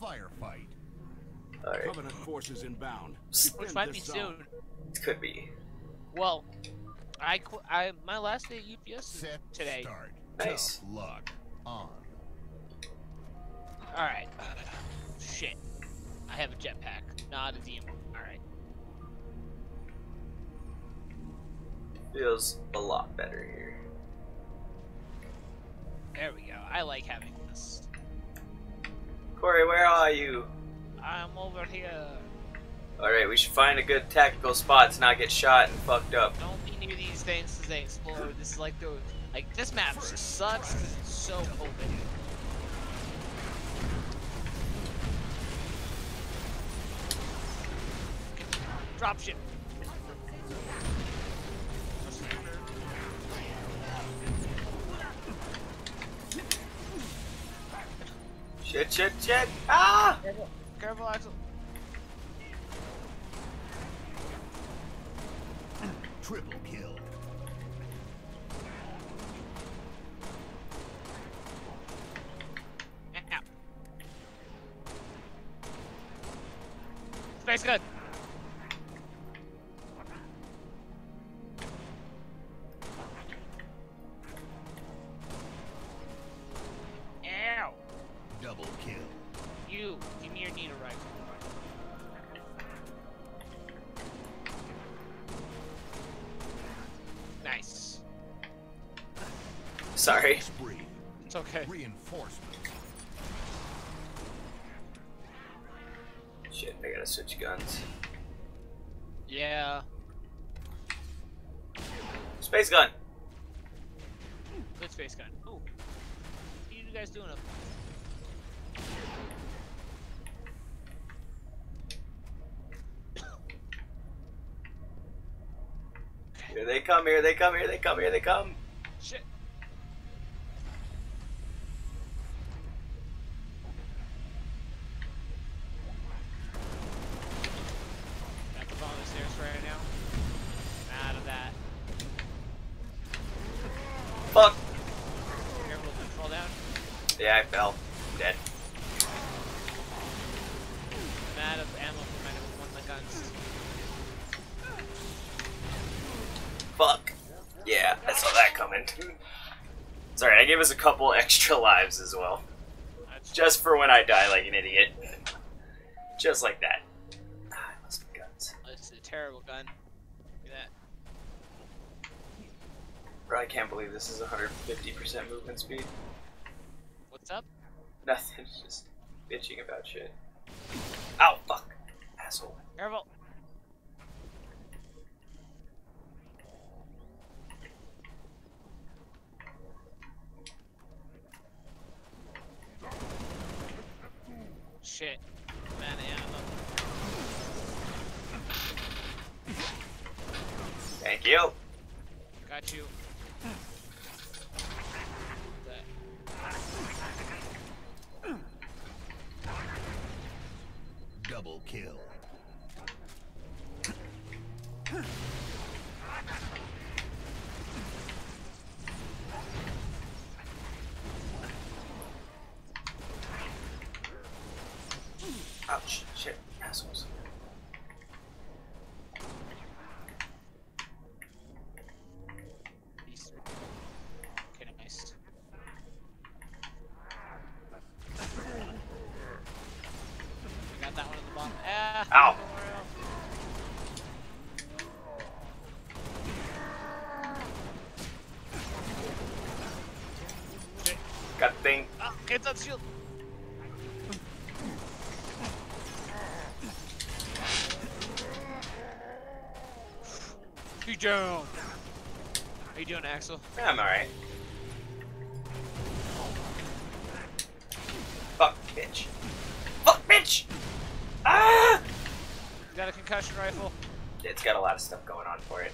Firefight. Alright, Covenant forces inbound. Which might be zone. soon. It could be. Well, I, qu I my last day at UPS Set. today. Start. Nice. Tough luck. On. All right. Shit. I have a jetpack, not a demon. All right. Feels a lot better here. There we go. I like having this. Corey, where are you? I'm over here. Alright, we should find a good tactical spot to not get shot and fucked up. Don't be near these things as they explode. This is like the like this map just sucks because it's so open. Drop ship. Shit, shit, shit! Ah! Careful, careful, Axel. Triple kill. Space gun. Double kill. You, give me your needle rifle. Nice. Sorry. It's okay. Reinforcement. Shit, I gotta switch guns. Yeah. Space gun! Good space gun. Ooh. What are you guys doing up? Here come, here they come, here they come, here they come. Shit. Got the bomb stairs right now. I'm out of that. Fuck! Careful, don't down. Yeah, I fell. I gave us a couple extra lives as well. Just for when I die like an idiot. Just like that. Ah, I lost my guns. It's a terrible gun. Look at that. Bro, I can't believe this is 150% movement speed. What's up? Nothing, just bitching about shit. Ow, fuck. Asshole. Careful. Shit. Man. Thank you. Got you. That- Double kill. Ouch. Shit. Assholes. These- Okay, nice. We got that one at the bottom. Ah! Ow. don't worry, I'll- Shit. Got the thing. Ah, get that shield. You down. How you doing, Axel? Yeah, I'm alright. Fuck, bitch. concussion rifle. It's got a lot of stuff going on for it.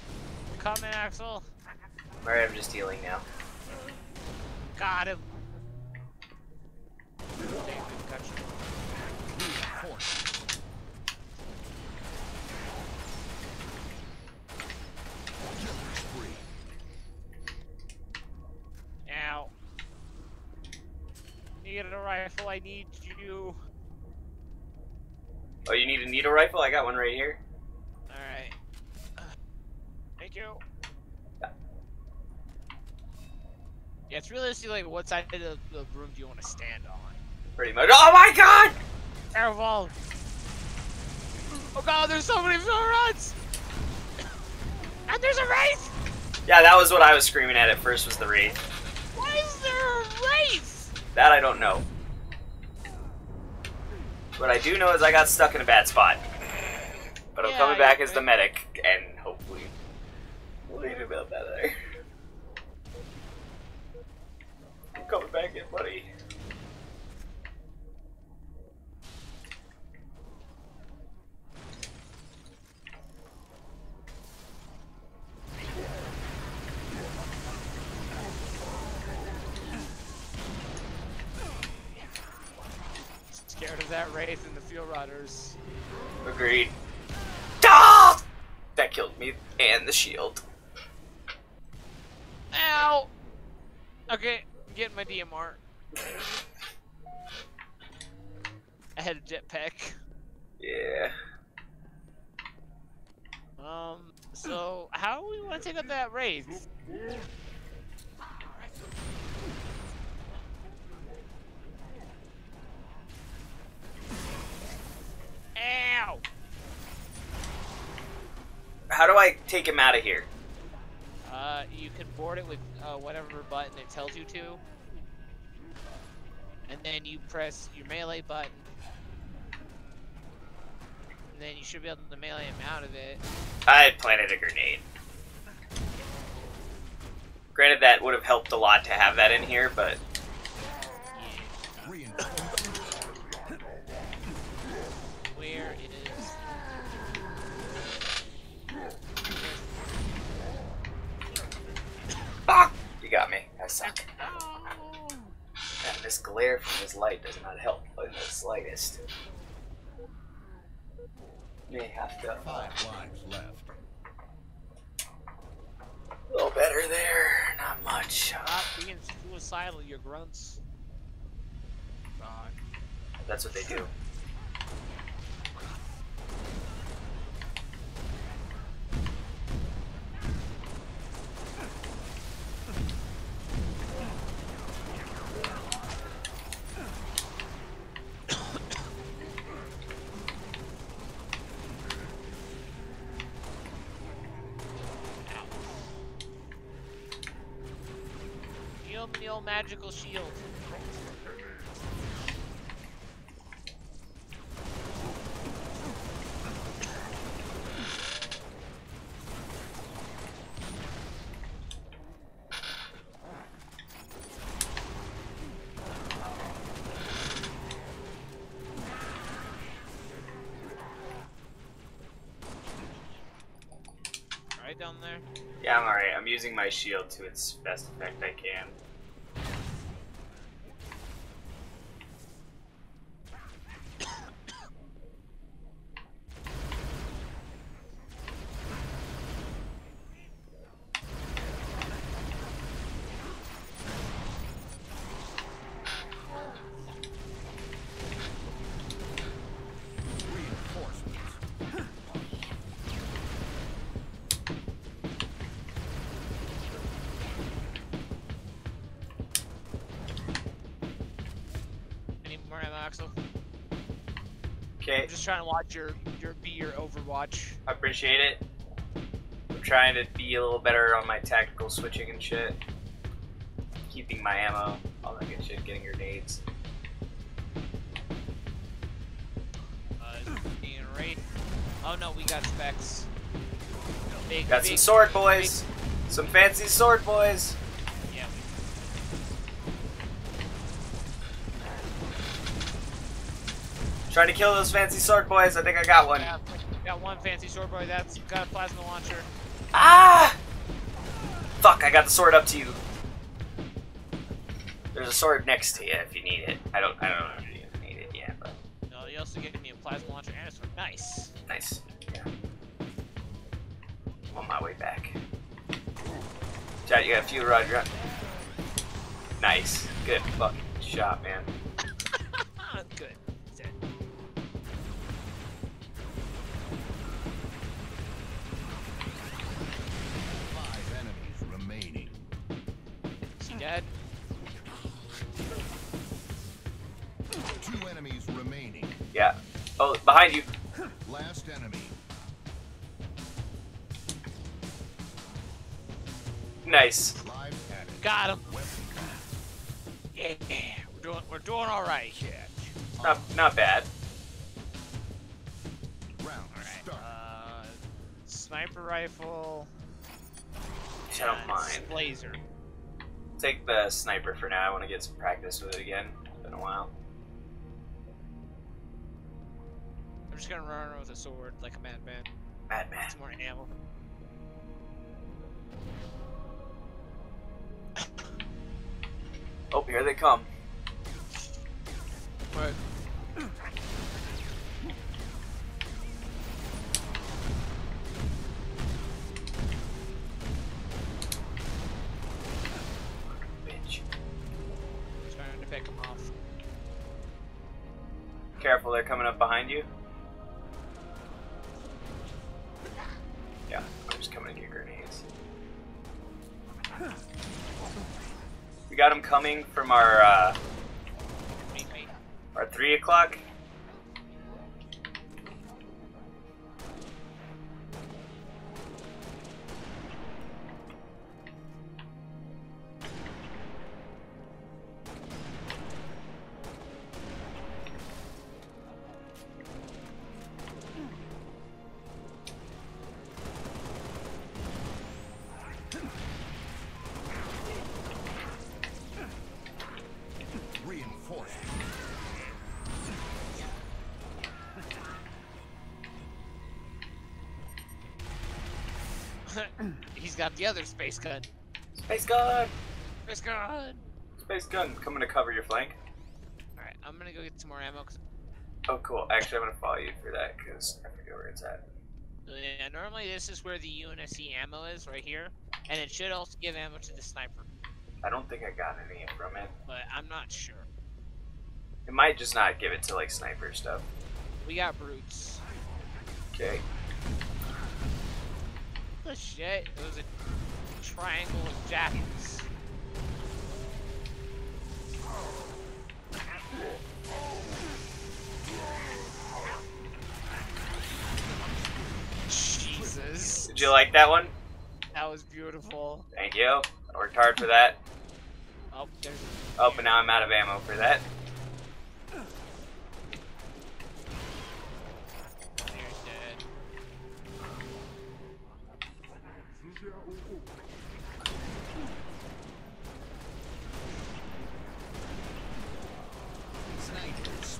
Come in, Axel. Alright, I'm just healing now. Got him. Now, need a rifle. I need you. Oh, you need a needle rifle? I got one right here. Alright. Thank you. Yeah, it's really just like what side of the, the room do you want to stand on? Pretty much. Oh my god! Careful! Oh god, there's so many rods! And there's a wraith! Yeah, that was what I was screaming at at first was the wraith. Why is there a wraith? That I don't know. What I do know is I got stuck in a bad spot. But I'm Yeah, coming back as the medic, and hopefully we'll leave about there. I'm coming back in, buddy. Scared of that wraith and the fuel rodders. Agreed. Ah! That killed me and the shield. Ow! Okay, I'm getting my DMR. I had a jetpack. Yeah. Um, so how do we want to take up that wraith? How do I take him out of here? Uh, you can board it with uh, whatever button it tells you to. And then you press your melee button. And then you should be able to melee him out of it. I planted a grenade. Granted, that would have helped a lot to have that in here, but Yeah. Reinforcements. Where it is. ah, you got me. I suck. Oh! And this glare from this light does not help in the slightest. May have to. Five lives left. A little better there. Not much. Stop being suicidal, you grunts. God. That's what they do. Magical shield. Right down there. Yeah, I'm alright. I'm using my shield to its best effect I can. Okay, I'm just trying to watch your your be your Overwatch. I appreciate it. I'm trying to be a little better on my tactical switching and shit. Keeping my ammo, all that good shit, getting grenades. Uh, being right. Oh no, we got specs. Big, Got some big- sword boys! Some fancy sword boys! Yeah. Trying to kill those fancy sword boys, I think I got one. Yeah, got one fancy sword boy. That's got a plasma launcher. Ah! Fuck, I got the sword up to you. There's a sword next to you if you need it. I don't I don't know if you need it yet, but No, you also gave me a plasma launcher and a sword. Nice. nice. Yeah. I'm on my way back. Chat, you got a few run. Nice. Good fucking shot, man. Behind you. Last enemy. Nice. Got him. Yeah, we're doing we're doing all right. catch. Not not bad. Round All right. Uh, sniper rifle. I don't mind. Blazer. Take the sniper for now. I want to get some practice with it again. It's been a while. Just gonna run around with a sword like a madman. Madman. It's more ammo. Oh, here they come. What? Bitch. Trying to pick him off. Careful, they're coming up behind you. Got them coming from our uh, our three o'clock. He's got the other space gun. Space gun, Space gun. space gun, coming to cover your flank. All right, I'm gonna go get some more ammo. Oh, cool. Actually, I'm gonna follow you for that because I forget where it's at. yeah, normally this is where the UNSC ammo is, right here, and it should also give ammo to the sniper, I don't think I got any from it. but I'm not sure. It might just not give it to like sniper stuff. We got brutes. Okay. Oh shit! It was a triangle of jackets. Jesus, Did you like that one? that was beautiful. Thank you. I worked hard for that. Oh, there's. Oh, but now I'm out of ammo for that.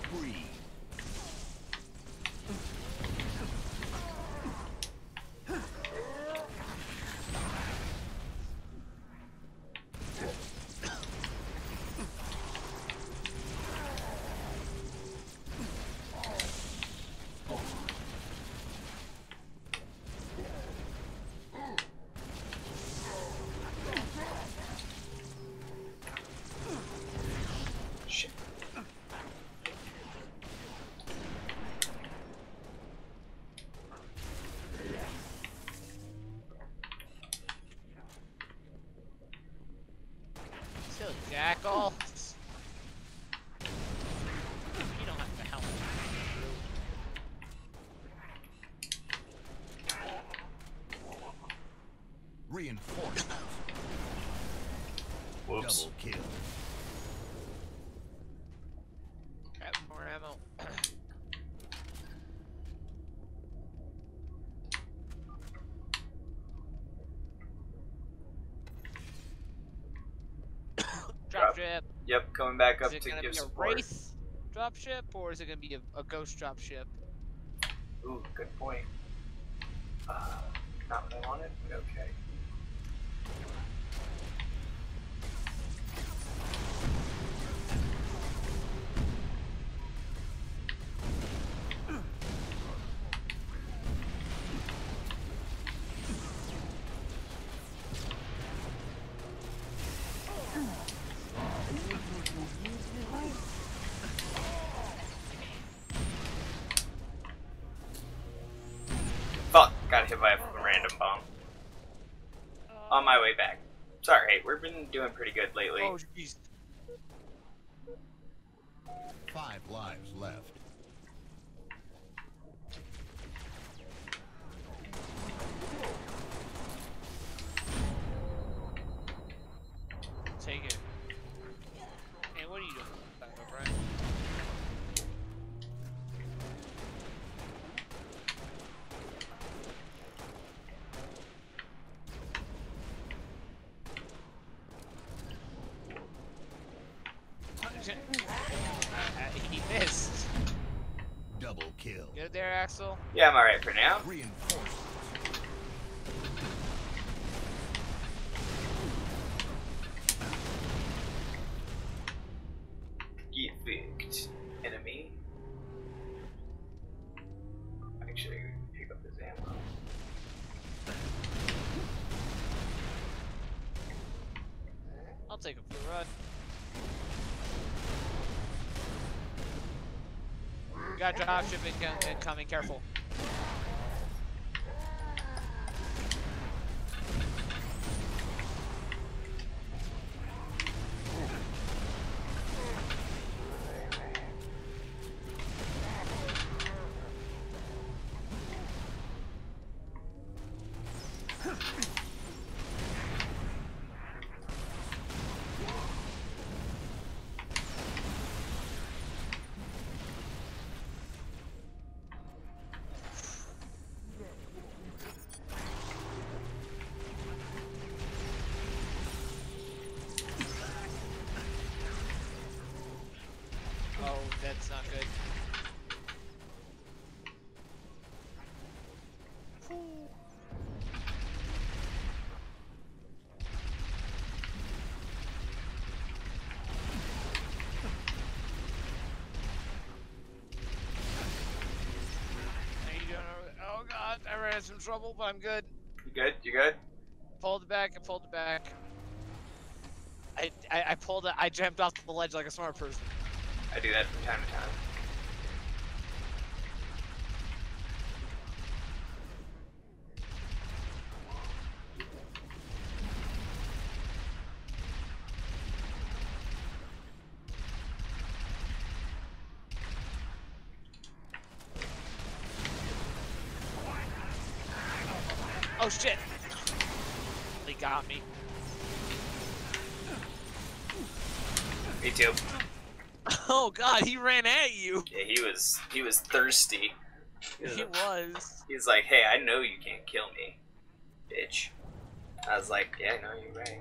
Spree. Shit. Still jackal. You don't have to help. Reinforced. Whoops. Double kill. Grab more ammo. Drop. Dropship. Yep, coming back up Is it to gonna give be a support. wraith dropship or is it gonna be a, a ghost dropship? Ooh, good point. Uh, not what I wanted, but okay. Been doing pretty good lately. Oh, jeez. Five lives left. Get there, Axel. Yeah, I'm alright for now. Get fucked. Enemy. Actually, pick up this ammo. I'll take him for a run. We got dropship incom- incoming, careful. That's not good. How you doing? Oh god, I ran into some trouble, but I'm good. You good? You good? Pulled it back, I pulled it back. I, I, I pulled it, I jumped off the ledge like a smart person. I do that from time to time. Oh shit! They got me. Me too. Oh god, he ran at you! Yeah, he was thirsty. He was, was. He's like, hey, I know you can't kill me, bitch. I was like, yeah, no, you're right.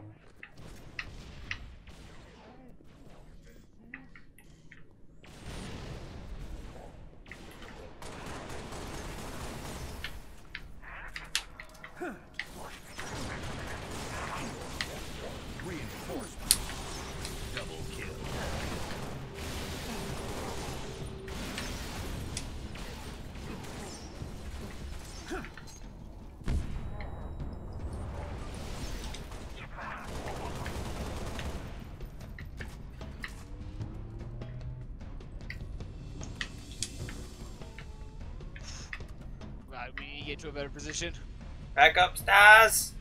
We need to get to a better position. Back up, stars.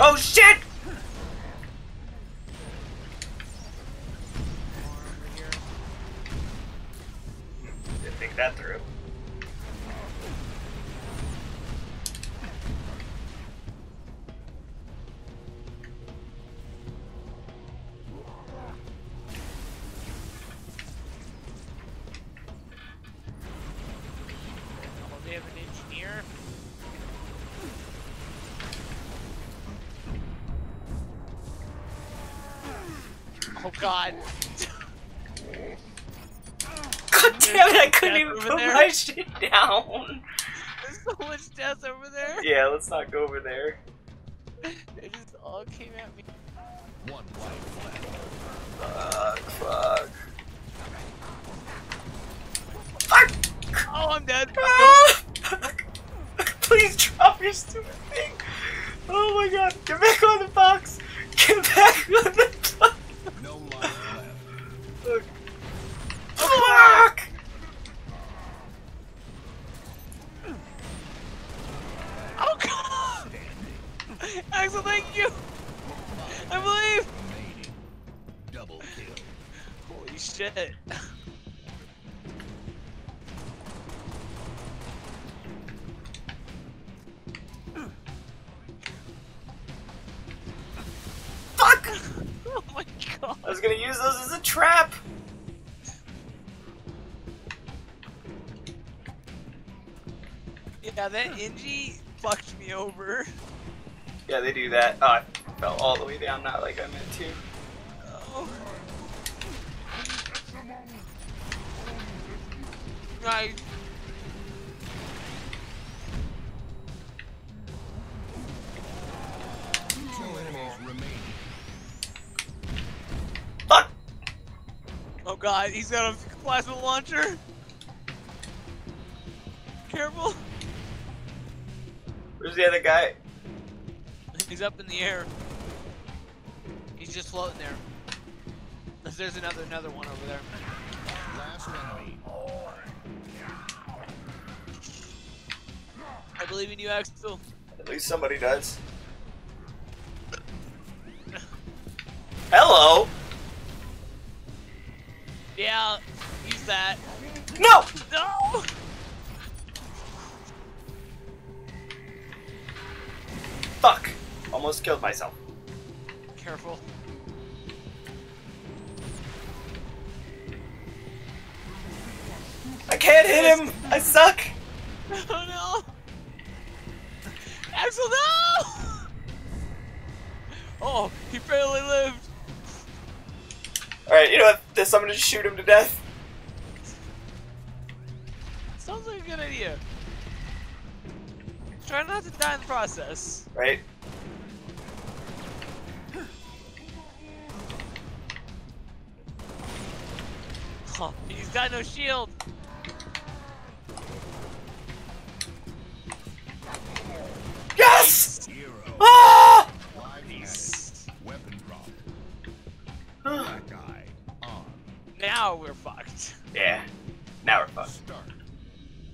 Oh shit! Oh god. God damn it! I couldn't even over put there. my shit down. There's so much death over there. Yeah, let's not go over there. It just all came at me. One life left. Fuck, fuck. Fuck! Oh, I'm dead. Ah. Please drop your stupid thing. Oh my god, get back on the box. Yeah, that Inji fucked me over. Yeah, they do that. Oh, I fell all the way down, not like I meant to. Oh. Right. Two enemies remaining. Fuck! Oh god, he's got a plasma launcher. Careful. Where's the other guy? He's up in the air. He's just floating there. There's another another one over there. Last enemy. I believe in you, Axel. At least somebody does. Hello! Yeah, use that. No! No! Fuck! Almost killed myself. Careful. I can't hit him! I suck! Oh no! Axel, no! Oh, he barely lived. Alright, you know what? This, I'm gonna just shoot him to death. Try not to die in the process. Right? Oh, he's got no shield. Yes! Hero. Ah! Live Weapon drop. Black eye. On. Now we're fucked. yeah. Now we're fucked. Start.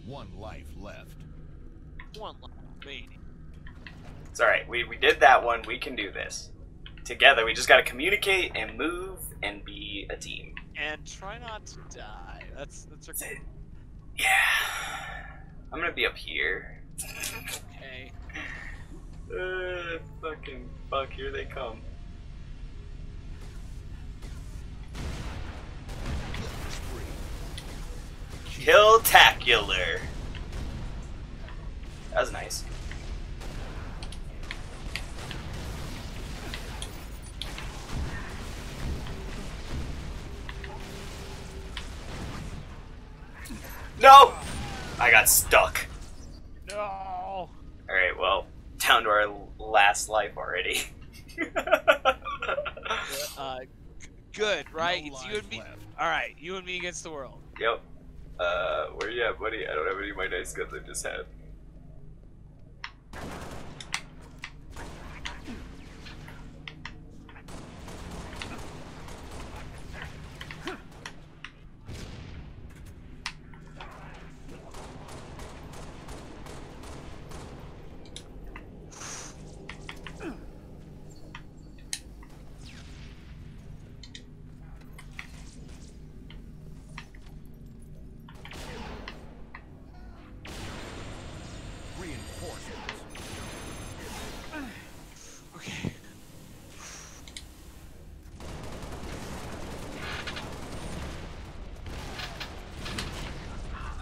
One life left. One left remaining. It's alright. We, we did that one. We can do this. Together, we just gotta communicate and move and be a team. And try not to die. That's that's our That's it. Yeah. I'm gonna be up here. okay. Uh, fucking fuck, here they come. Spree. Kill-tacular. That was nice. No! I got stuck. No. Alright, well, down to our last life already. Uh, good, right? No it's you and me. All right, you and me against the world. yep. Uh, where you at, buddy? I don't have any of my nice guns I just had. Reinforcements. Okay.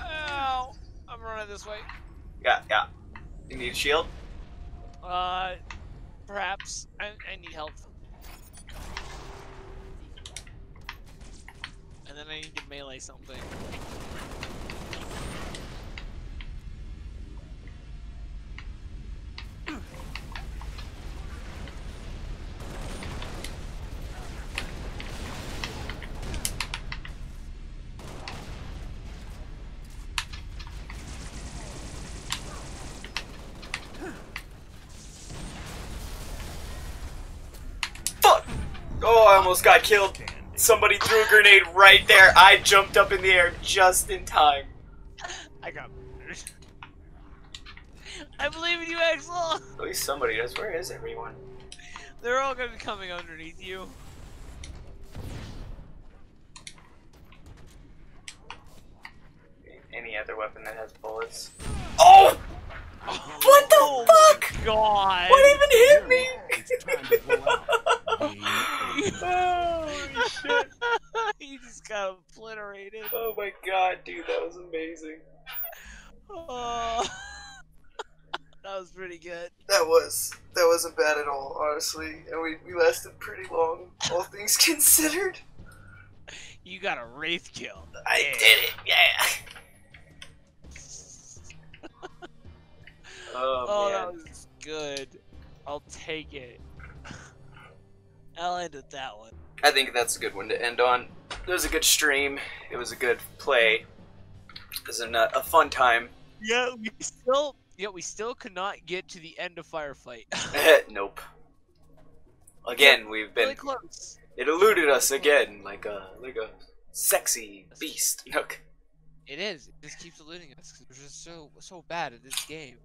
Ow! I'm running this way. Yeah, yeah. You need a shield? Uh, perhaps I, I need help. And then I need to melee something. Fuck! Oh, I almost got killed. Somebody threw a grenade right there. I jumped up in the air just in time. I got murdered. I believe in you, Axel. At least somebody does. Where is everyone? They're all gonna be coming underneath you. Any other weapon that has bullets? Oh! What the Oh fuck? God! What even hit me? It's time to pull out. Holy shit. you just got obliterated. Oh my god, dude, that was amazing. Oh. that was pretty good. That was that wasn't bad at all, honestly, and we, we lasted pretty long, all things considered. You got a wraith kill. I Yeah. did it, yeah. I'll take it. I'll end with that one. I think that's a good one to end on. It was a good stream. It was a good play. It was a, a fun time. Yeah, we still, yeah, we still could not get to the end of firefight. nope. Again, we've been. really close. It eluded us again, like a like a sexy beast. Look. It is. It just keeps eluding us because we're just so so bad at this game.